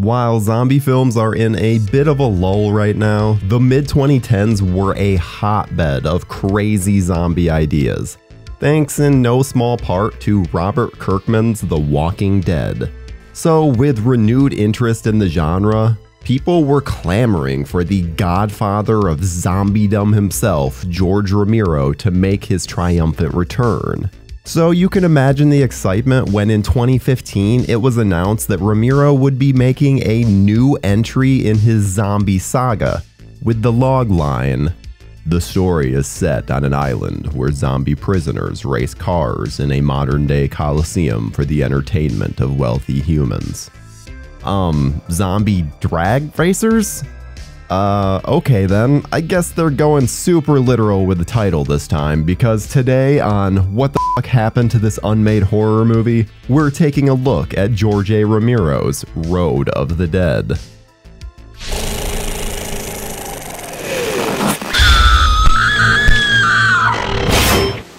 While zombie films are in a bit of a lull right now, the mid 2010s were a hotbed of crazy zombie ideas, thanks in no small part to Robert Kirkman's The Walking Dead. So, with renewed interest in the genre, people were clamoring for the godfather of zombiedom himself, George Romero, to make his triumphant return. So you can imagine the excitement when in 2015 it was announced that Romero would be making a new entry in his zombie saga with the logline The story is set on an island where zombie prisoners race cars in a modern day coliseum for the entertainment of wealthy humans. Um, zombie drag racers? Uh, okay then. I guess they're going super literal with the title this time because today on What the Fuck Happened to This Unmade Horror Movie, we're taking a look at George A. Romero's Road of the Dead.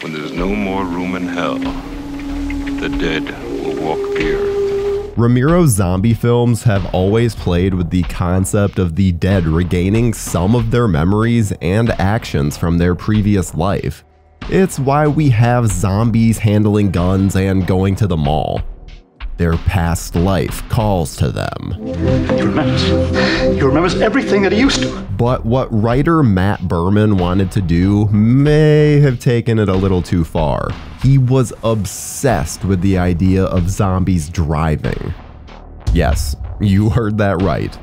When there's no more room in hell, the dead will walk here. Romero's zombie films have always played with the concept of the dead regaining some of their memories and actions from their previous life. It's why we have zombies handling guns and going to the mall. Their past life calls to them. He remembers. He remembers everything that he used to. But what writer Matt Birman wanted to do may have taken it a little too far. He was obsessed with the idea of zombies driving. Yes, you heard that right.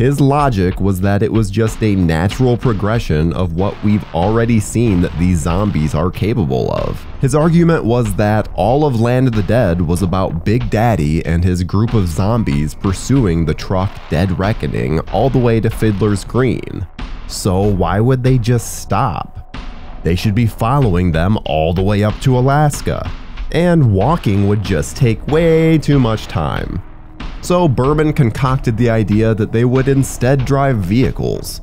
His logic was that it was just a natural progression of what we've already seen that these zombies are capable of. His argument was that all of Land of the Dead was about Big Daddy and his group of zombies pursuing the truck Dead Reckoning all the way to Fiddler's Green. So why would they just stop? They should be following them all the way up to Alaska. And walking would just take way too much time. So Birman concocted the idea that they would instead drive vehicles,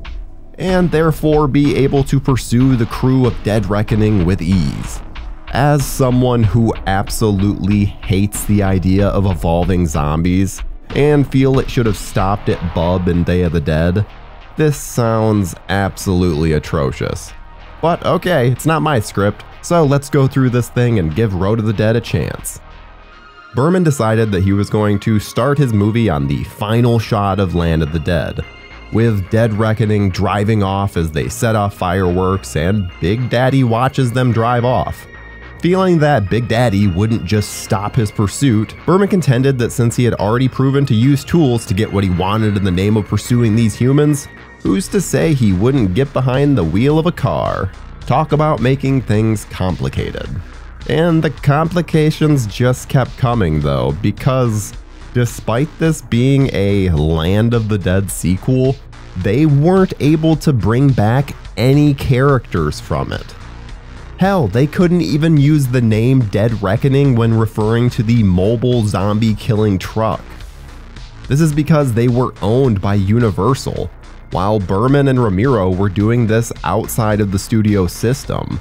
and therefore be able to pursue the crew of Dead Reckoning with ease. As someone who absolutely hates the idea of evolving zombies, and feel it should have stopped at Bub and Day of the Dead, this sounds absolutely atrocious. But okay, it's not my script, so let's go through this thing and give Road of the Dead a chance. Birman decided that he was going to start his movie on the final shot of Land of the Dead, with Dead Reckoning driving off as they set off fireworks and Big Daddy watches them drive off. Feeling that Big Daddy wouldn't just stop his pursuit, Birman contended that since he had already proven to use tools to get what he wanted in the name of pursuing these humans, who's to say he wouldn't get behind the wheel of a car? Talk about making things complicated. And the complications just kept coming though, because despite this being a Land of the Dead sequel, they weren't able to bring back any characters from it. Hell, they couldn't even use the name Dead Reckoning when referring to the mobile zombie killing truck. This is because they were owned by Universal, while Birman and Romero were doing this outside of the studio system.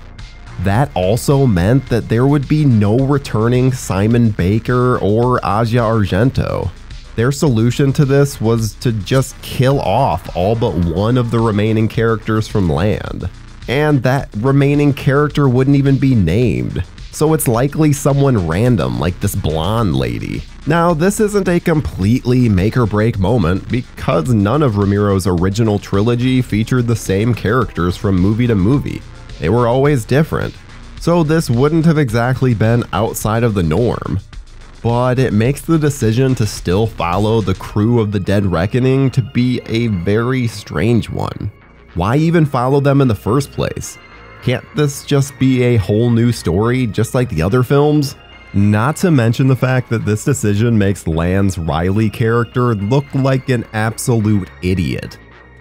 That also meant that there would be no returning Simon Baker or Asia Argento. Their solution to this was to just kill off all but one of the remaining characters from Land. And that remaining character wouldn't even be named. So it's likely someone random like this blonde lady. Now, this isn't a completely make or break moment because none of Romero's original trilogy featured the same characters from movie to movie. They were always different. So this wouldn't have exactly been outside of the norm. But it makes the decision to still follow the crew of the Dead Reckoning to be a very strange one. Why even follow them in the first place? Can't this just be a whole new story just like the other films? Not to mention the fact that this decision makes Land's Riley character look like an absolute idiot.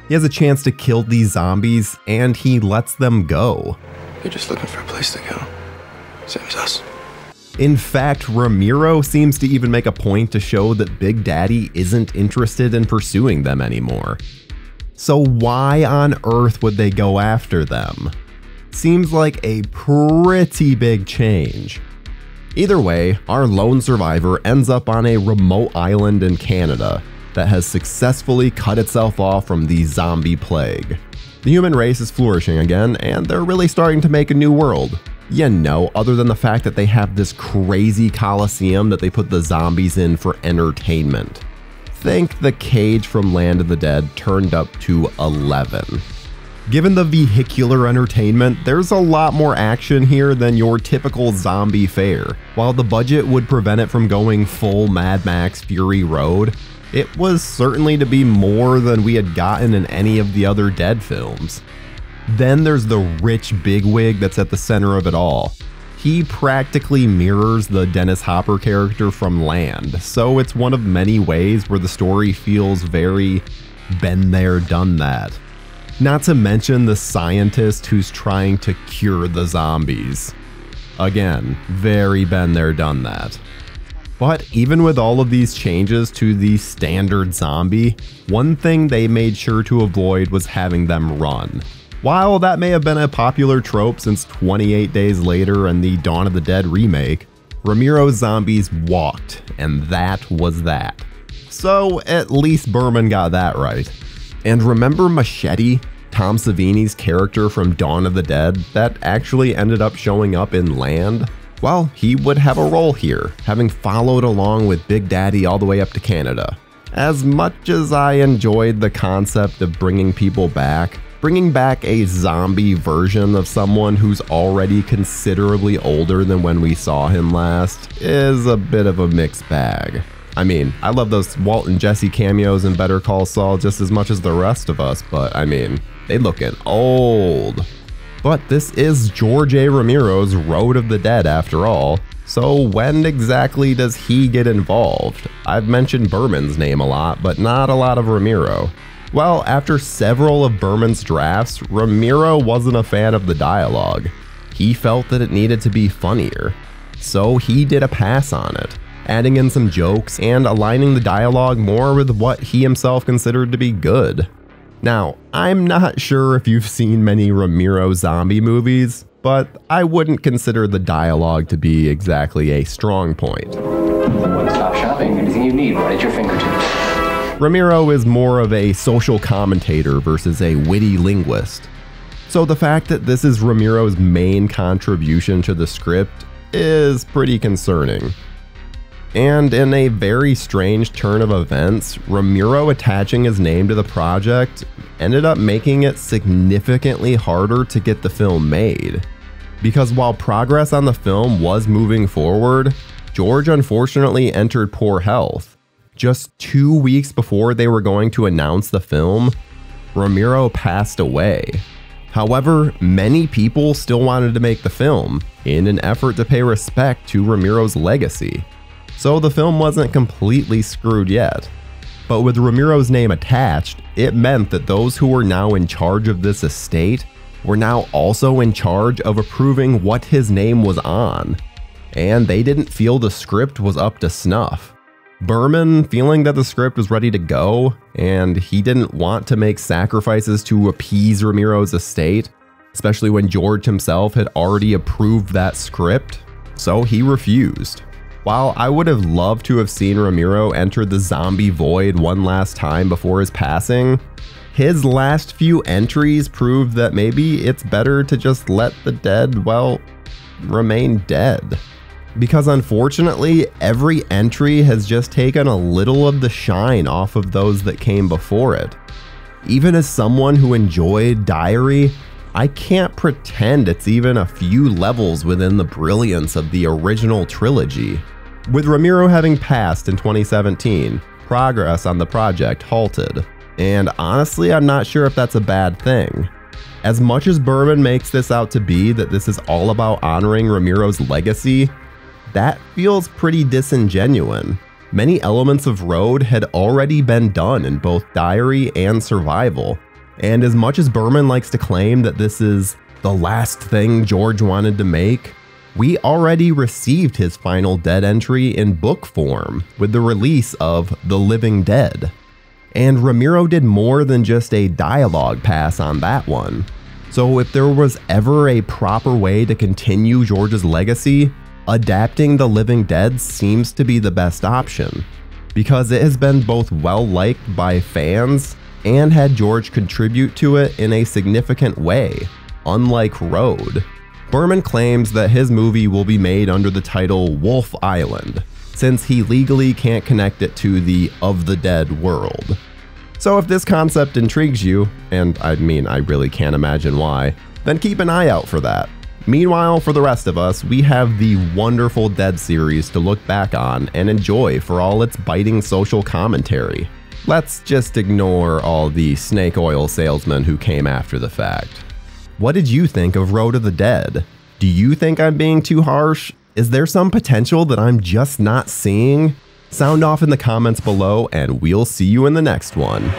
He has a chance to kill these zombies and he lets them go. You're just looking for a place to go. Same as us. In fact, Romero seems to even make a point to show that Big Daddy isn't interested in pursuing them anymore. So, why on earth would they go after them? Seems like a pretty big change. Either way, our lone survivor ends up on a remote island in Canada, that has successfully cut itself off from the zombie plague. The human race is flourishing again, and they're really starting to make a new world. You know, other than the fact that they have this crazy coliseum that they put the zombies in for entertainment. Think the cage from Land of the Dead turned up to 11. Given the vehicular entertainment, there's a lot more action here than your typical zombie fare. While the budget would prevent it from going full Mad Max Fury Road, it was certainly to be more than we had gotten in any of the other Dead films. Then there's the rich bigwig that's at the center of it all. He practically mirrors the Dennis Hopper character from Land, so it's one of many ways where the story feels very been there, done that. Not to mention the scientist who's trying to cure the zombies. Again, very been there, done that. But even with all of these changes to the standard zombie, one thing they made sure to avoid was having them run. While that may have been a popular trope since 28 Days Later and the Dawn of the Dead remake, Romero's zombies walked, and that was that. So at least Birman got that right. And remember Machete, Tom Savini's character from Dawn of the Dead, that actually ended up showing up in Land? Well, he would have a role here, having followed along with Big Daddy all the way up to Canada. As much as I enjoyed the concept of bringing people back, bringing back a zombie version of someone who's already considerably older than when we saw him last is a bit of a mixed bag. I mean, I love those Walt and Jesse cameos in Better Call Saul just as much as the rest of us, but I mean, they looking old. But this is George A. Romero's Road of the Dead after all, so when exactly does he get involved? I've mentioned Birman's name a lot, but not a lot of Romero. Well, after several of Birman's drafts, Romero wasn't a fan of the dialogue. He felt that it needed to be funnier. So he did a pass on it adding in some jokes, and aligning the dialogue more with what he himself considered to be good. Now, I'm not sure if you've seen many Romero zombie movies, but I wouldn't consider the dialogue to be exactly a strong point. One stop shopping. Anything you need right at your fingertips. Romero is more of a social commentator versus a witty linguist. So the fact that this is Romero's main contribution to the script is pretty concerning. And in a very strange turn of events, Romero attaching his name to the project ended up making it significantly harder to get the film made. Because while progress on the film was moving forward, George unfortunately entered poor health. Just two weeks before they were going to announce the film, Romero passed away. However, many people still wanted to make the film in an effort to pay respect to Romero's legacy so the film wasn't completely screwed yet. But with Romero's name attached, it meant that those who were now in charge of this estate were now also in charge of approving what his name was on. And they didn't feel the script was up to snuff. Birman, feeling that the script was ready to go, and he didn't want to make sacrifices to appease Romero's estate, especially when George himself had already approved that script, so he refused. While I would have loved to have seen Romero enter the zombie void one last time before his passing, his last few entries prove that maybe it's better to just let the dead, well, remain dead. Because unfortunately, every entry has just taken a little of the shine off of those that came before it. Even as someone who enjoyed Diary, I can't pretend it's even a few levels within the brilliance of the original trilogy. With Romero having passed in 2017, progress on the project halted. And honestly, I'm not sure if that's a bad thing. As much as Birman makes this out to be that this is all about honoring Romero's legacy, that feels pretty disingenuous. Many elements of Road had already been done in both Diary and Survival, and as much as Birman likes to claim that this is the last thing George wanted to make, we already received his final dead entry in book form with the release of The Living Dead. And Romero did more than just a dialogue pass on that one. So if there was ever a proper way to continue George's legacy, adapting The Living Dead seems to be the best option. because it has been both well liked by fans and had George contribute to it in a significant way, unlike Road. Birman claims that his movie will be made under the title Wolf Island, since he legally can't connect it to the Of the Dead world. So if this concept intrigues you, and I mean, I really can't imagine why, then keep an eye out for that. Meanwhile, for the rest of us, we have the wonderful Dead series to look back on and enjoy for all its biting social commentary. Let's just ignore all the snake oil salesmen who came after the fact. What did you think of Road of the Dead? Do you think I'm being too harsh? Is there some potential that I'm just not seeing? Sound off in the comments below, and we'll see you in the next one.